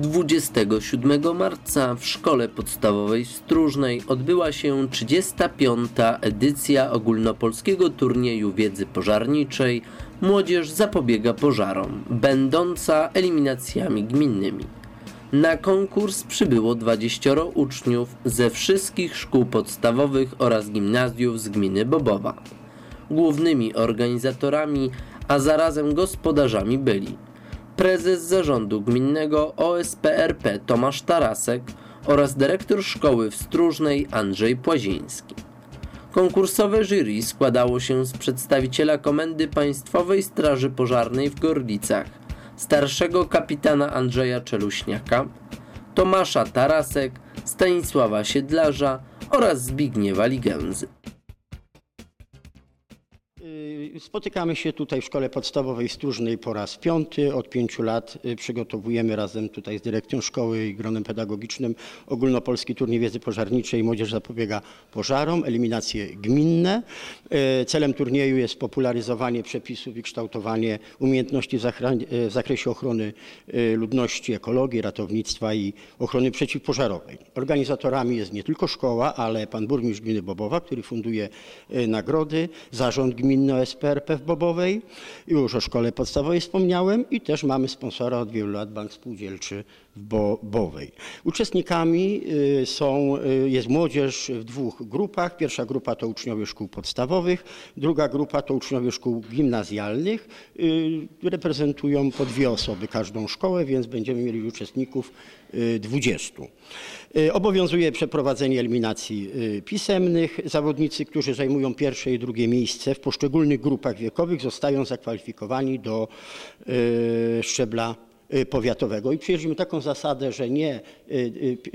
27 marca w Szkole Podstawowej Stróżnej odbyła się 35. edycja ogólnopolskiego turnieju wiedzy pożarniczej Młodzież zapobiega pożarom, będąca eliminacjami gminnymi. Na konkurs przybyło 20 uczniów ze wszystkich szkół podstawowych oraz gimnazjów z gminy Bobowa. Głównymi organizatorami, a zarazem gospodarzami byli prezes zarządu gminnego OSPRP Tomasz Tarasek oraz dyrektor szkoły w Stróżnej Andrzej Płaziński. Konkursowe jury składało się z przedstawiciela Komendy Państwowej Straży Pożarnej w Gorlicach, starszego kapitana Andrzeja Czeluśniaka, Tomasza Tarasek, Stanisława Siedlarza oraz Zbigniewa Ligęzy. Spotykamy się tutaj w Szkole Podstawowej Stróżnej po raz piąty. Od pięciu lat y, przygotowujemy razem tutaj z dyrekcją szkoły i gronem pedagogicznym ogólnopolski turniej wiedzy pożarniczej Młodzież zapobiega pożarom, eliminacje gminne. Y, Celem turnieju jest popularyzowanie przepisów i kształtowanie umiejętności w y, zakresie ochrony ludności, ekologii, ratownictwa i ochrony przeciwpożarowej. Organizatorami jest nie tylko szkoła, ale pan burmistrz gminy Bobowa, który funduje nagrody, zarząd gminny OSPRP w Bobowej, już o szkole podstawowej wspomniałem i też mamy sponsora od wielu lat Bank Spółdzielczy w Bobowej. Uczestnikami y, są, y, jest młodzież w dwóch grupach. Pierwsza grupa to uczniowie szkół podstawowych, druga grupa to uczniowie szkół gimnazjalnych. Y, Reprezentują po dwie osoby każdą szkołę, więc będziemy mieli uczestników y, 20. Y, Obowiązuje przeprowadzenie eliminacji pisemnych. Zawodnicy, którzy zajmują pierwsze i drugie miejsce w poszczególnych grupach wiekowych zostają zakwalifikowani do szczebla powiatowego. I przyjęliśmy taką zasadę, że nie y,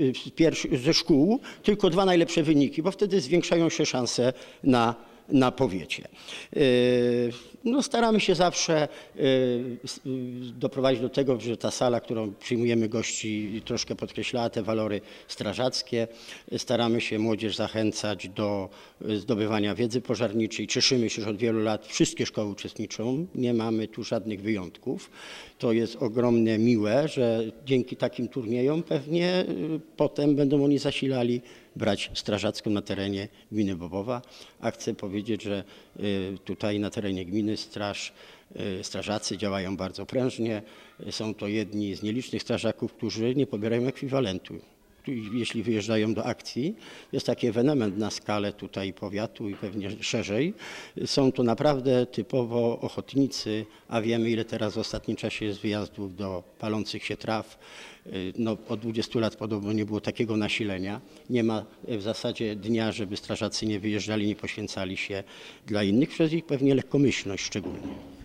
y, y, ze szkół, tylko dwa najlepsze wyniki, bo wtedy zwiększają się szanse na, na powiecie. Y, No, staramy się zawsze y, y, doprowadzić do tego, że ta sala, którą przyjmujemy gości, troszkę podkreślała te walory strażackie. Staramy się młodzież zachęcać do zdobywania wiedzy pożarniczej. Cieszymy się, że od wielu lat wszystkie szkoły uczestniczą. Nie mamy tu żadnych wyjątków. To jest ogromnie miłe, że dzięki takim turniejom pewnie potem będą oni zasilali brać strażacką na terenie gminy Bobowa. A chcę powiedzieć, że y, tutaj na terenie gminy straż, y, strażacy działają bardzo prężnie. Y, Są to jedni z nielicznych strażaków, którzy nie pobierają ekwiwalentu. Jeśli wyjeżdżają do akcji, jest taki ewenement na skalę tutaj powiatu i pewnie szerzej. Są to naprawdę typowo ochotnicy, a wiemy ile teraz w ostatnim czasie jest wyjazdów do palących się traw. Y, No, od 20 lat podobno nie było takiego nasilenia. Nie ma w zasadzie dnia, żeby strażacy nie wyjeżdżali, nie poświęcali się dla innych, przez ich pewnie lekkomyślność szczególnie.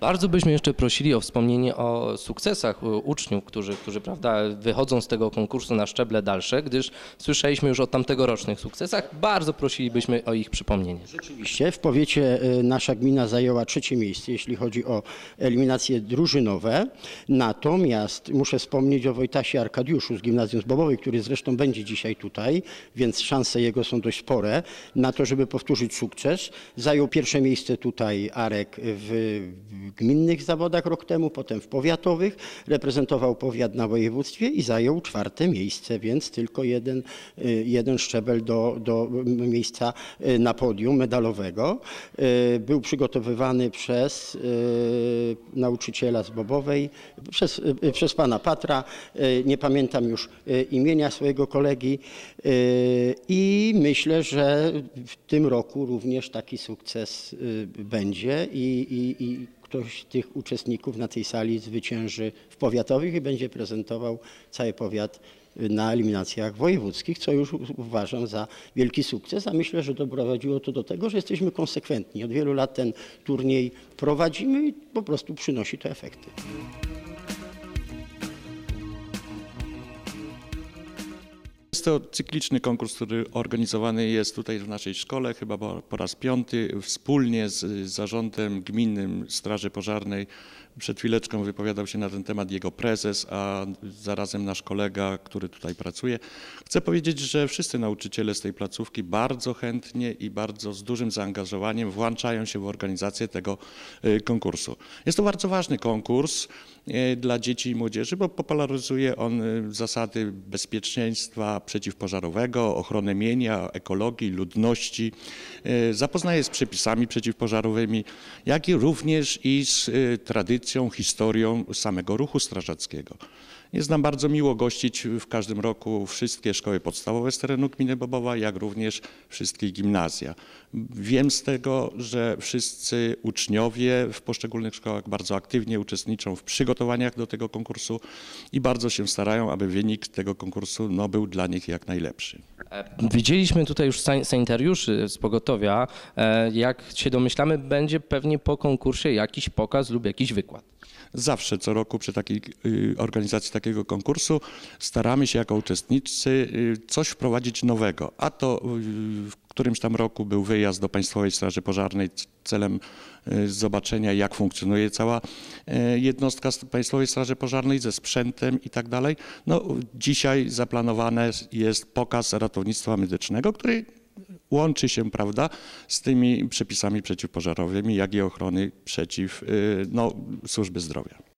Bardzo byśmy jeszcze prosili o wspomnienie o sukcesach u- uczniów, którzy, którzy prawda, wychodzą z tego konkursu na szczeble dalsze, gdyż słyszeliśmy już o tamtegorocznych sukcesach. Bardzo prosilibyśmy o ich przypomnienie. Rzeczywiście w powiecie y, nasza gmina zajęła trzecie miejsce, jeśli chodzi o eliminacje drużynowe. Natomiast muszę wspomnieć o Wojtasie Arkadiuszu z Gimnazjum z Bobowej, który zresztą będzie dzisiaj tutaj, więc szanse jego są dość spore na to, żeby powtórzyć sukces. Zajął pierwsze miejsce tutaj Arek w gminnych zawodach rok temu, potem w powiatowych. Reprezentował powiat na województwie i zajął czwarte miejsce, więc tylko jeden, y, jeden szczebel do, do miejsca y, na podium medalowego. Y, Był przygotowywany przez nauczyciela z Bobowej, przez, przez pana Patra. Nie pamiętam już imienia swojego kolegi i myślę, że w tym roku również taki sukces będzie i, i, i ktoś z tych uczestników na tej sali zwycięży w powiatowych i będzie prezentował cały powiat na eliminacjach wojewódzkich, co już uważam za wielki sukces, a myślę, że doprowadziło to do tego, że jesteśmy konsekwentni. Od wielu lat ten turniej prowadzimy i po prostu przynosi to efekty. To cykliczny konkurs, który organizowany jest tutaj w naszej szkole, chyba po raz piąty, wspólnie z zarządem gminnym Straży Pożarnej Przed chwileczką wypowiadał się na ten temat jego prezes, a zarazem nasz kolega, który tutaj pracuje. Chcę powiedzieć, że wszyscy nauczyciele z tej placówki bardzo chętnie i bardzo z dużym zaangażowaniem włączają się w organizację tego y, konkursu. Jest to bardzo ważny konkurs y, dla dzieci i młodzieży, bo popularyzuje on y, zasady bezpieczeństwa przeciwpożarowego, ochronę mienia, ekologii, ludności, zapoznaje z przepisami przeciwpożarowymi, jak i również i z y, historią samego ruchu strażackiego. Jest nam bardzo miło gościć w każdym roku wszystkie szkoły podstawowe z terenu gminy Bobowa, jak również wszystkie gimnazja. Wiem z tego, że wszyscy uczniowie w poszczególnych szkołach bardzo aktywnie uczestniczą w przygotowaniach do tego konkursu i bardzo się starają, aby wynik tego konkursu no, był dla nich jak najlepszy. Widzieliśmy tutaj już san- sanitariuszy z pogotowia. E, Jak się domyślamy, będzie pewnie po konkursie jakiś pokaz lub jakiś wykład. Zawsze co roku przy takiej y, organizacji takiego konkursu staramy się jako uczestnicy y, coś wprowadzić nowego. A to y, w którymś tam roku był wyjazd do Państwowej Straży Pożarnej celem zobaczenia jak funkcjonuje cała jednostka Państwowej Straży Pożarnej ze sprzętem i tak dalej. No, dzisiaj zaplanowane jest pokaz ratownictwa medycznego, który łączy się, prawda, z tymi przepisami przeciwpożarowymi, jak i ochrony przeciw y, no, służby zdrowia.